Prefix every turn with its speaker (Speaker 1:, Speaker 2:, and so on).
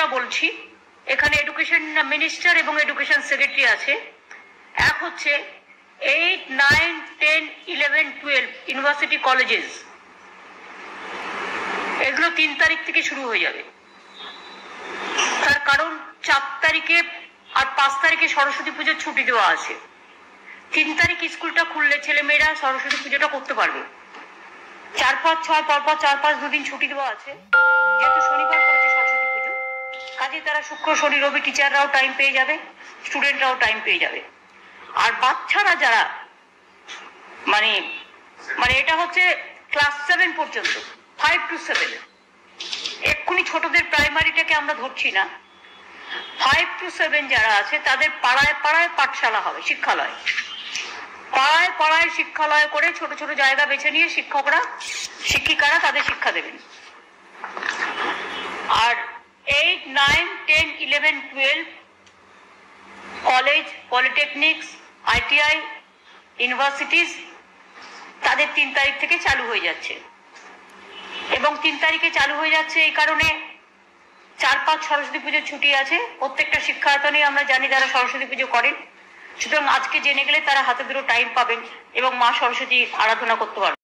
Speaker 1: তিনটা বলছি, এখানে এডুকেশন মিনিস্টার এবং এডুকেশন সেক্রেটারি আছে। এক হচ্ছে eight nine ten eleven twelve university colleges এগুলো তিন তারিখ থেকে শুরু হয়ে যাবে। তার কারণ চার তারিখে আর পাঁচ তারিখে সরস্বতী পুজোর ছুটি দেওয়া আছে। তিন তারিখ স্কুলটা খুললে ছেলে মেয়েরা সরস্বতী পুজোটা করতে পারবে। চার পাঁচ, ছয় পর পর চার, পাঁচ দুদিন ছুটি দেওয়া আছে। যেহেতু শনিবার কাজে তারা শুক্র, শনি, রবি টিচাররাও টাইম পেয়ে যাবে স্টুডেন্টরাও টাইম পেয়ে যাবে। আর বাচ্চারা যারা মানে মানে এটা হচ্ছে ক্লাস সেভেন পর্যন্ত ফাইভ টু সেভেন এক্ষুনি ছোটদের প্রাইমারিটাকে আমরা ধরছি না। ফাইভ টু সেভেন যারা আছে, তাদের পাড়ায় পাড়ায় পাঠশালা হবে, শিক্ষালয়। পাড়ায় পাড়ায় শিক্ষালয় করে ছোট ছোট জায়গা বেছে নিয়ে শিক্ষকরা, শিক্ষিকারা তাদের শিক্ষা দেবেন আর eight nine ten eleven twelve college polytechnics ITI universities তাদের তিন তারিখ থেকে চালু হয়ে যাচ্ছে। এবং তিন তারিখে চালু হয়ে যাচ্ছে এই কারণে চার পাঁচ সরস্বতী পুজোর ছুটি আছে। প্রত্যেকটা শিক্ষায়তনে আমরা জানি যারা সরস্বতী পুজো করেন। সুতরাং আজকে জেনে গেলে তারা হাতে দুটো টাইম পাবেন এবং মা সরস্বতী আরাধনা করতে পারবেন।